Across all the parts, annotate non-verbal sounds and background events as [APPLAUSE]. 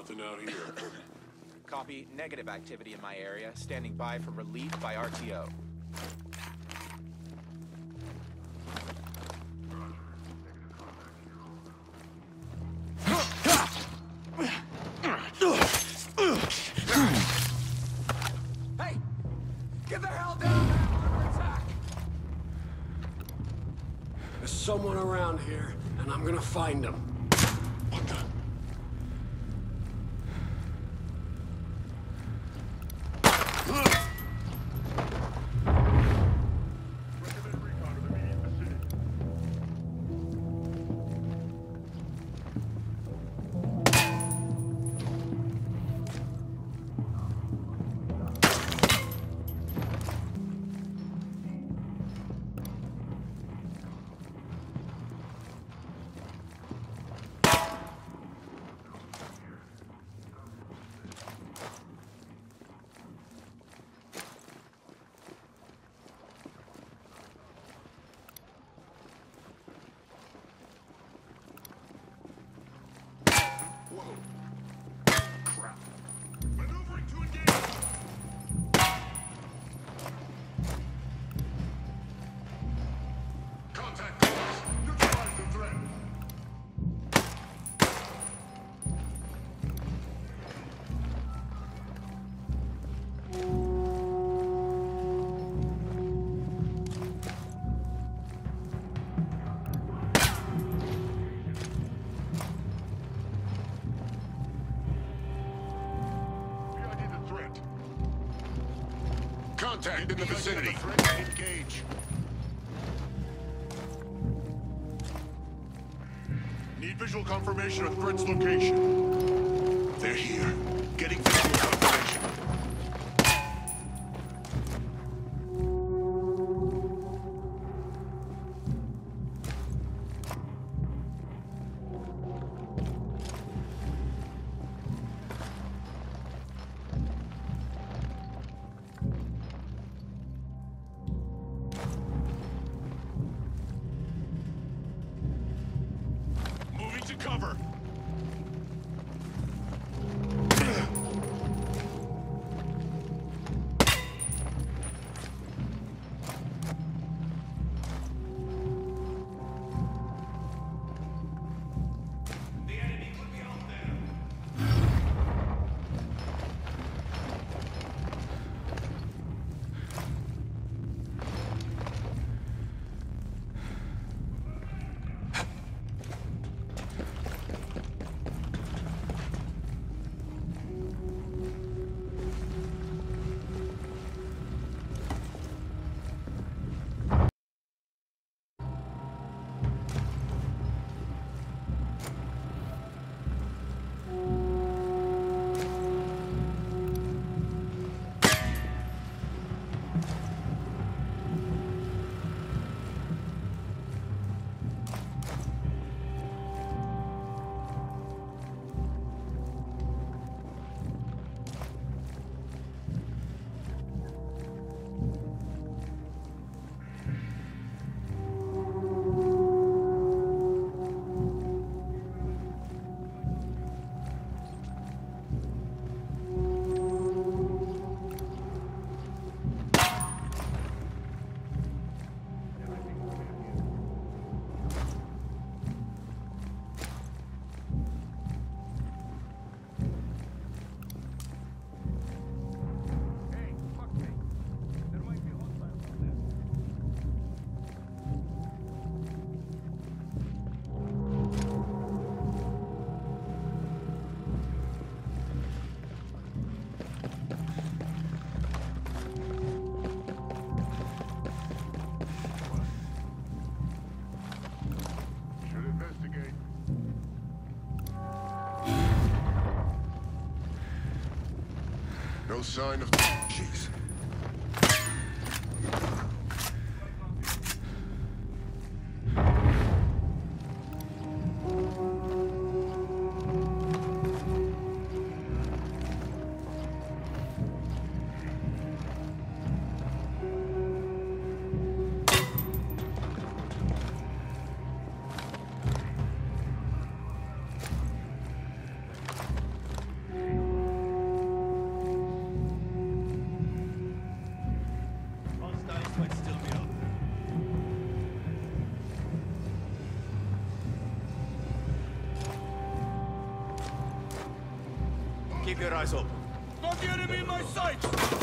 Nothing out here. [LAUGHS] Copy negative activity in my area. Standing by for relief by RTO. Hey! Get the hell down there! Under attack! There's someone around here, and I'm gonna find him. Contact in the vicinity. Engage. Need visual confirmation of threat's location. They're here. Getting visual No sign of. Jeez. Eyes open. Got the enemy in my sights!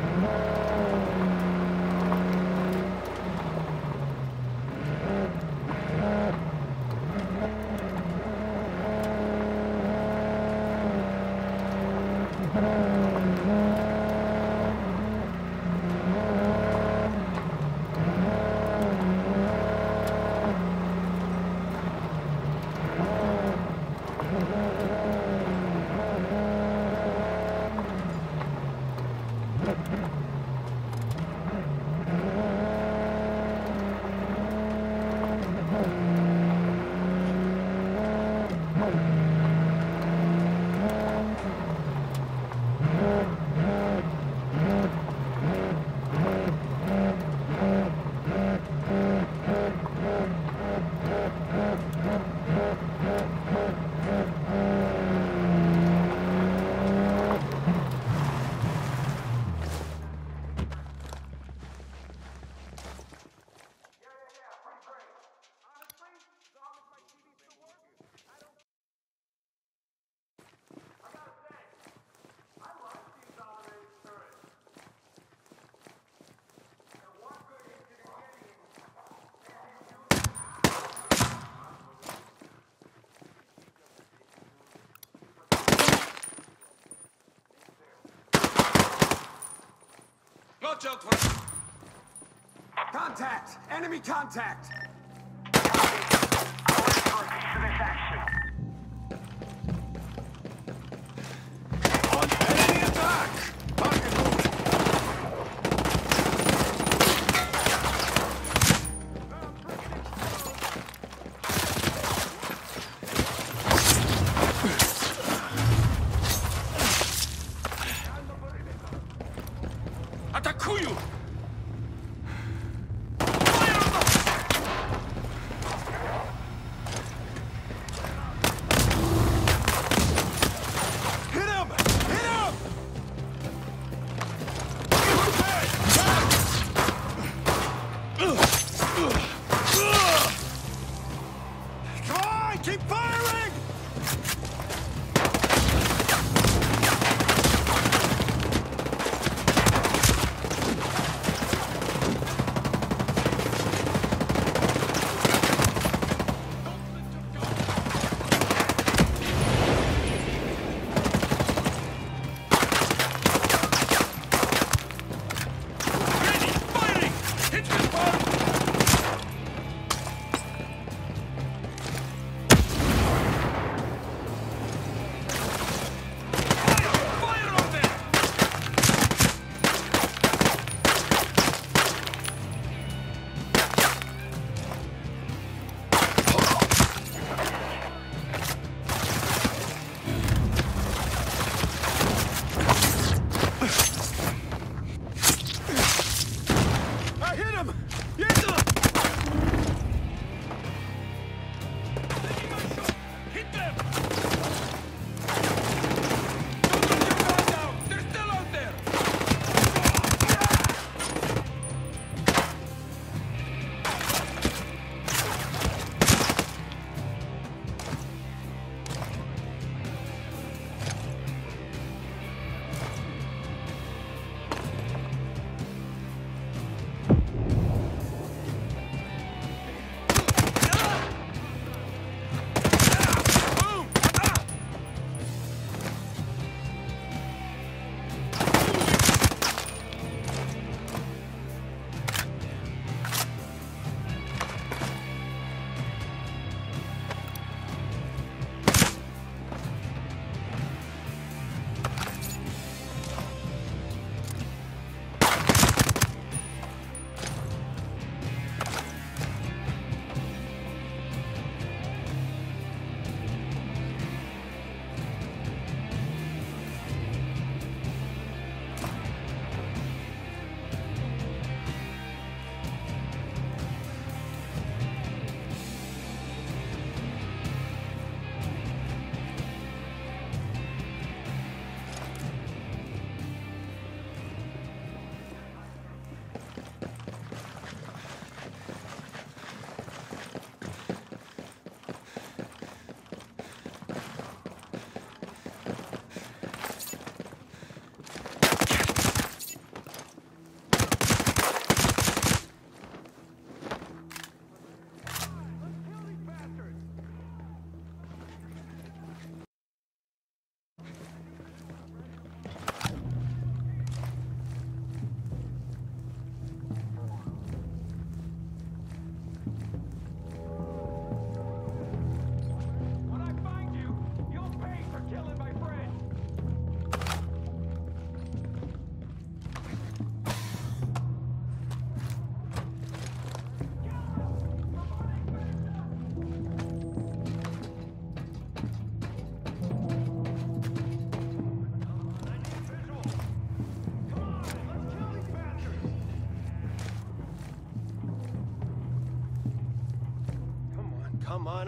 Mm-hmm. For... Contact! Enemy contact! On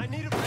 I need a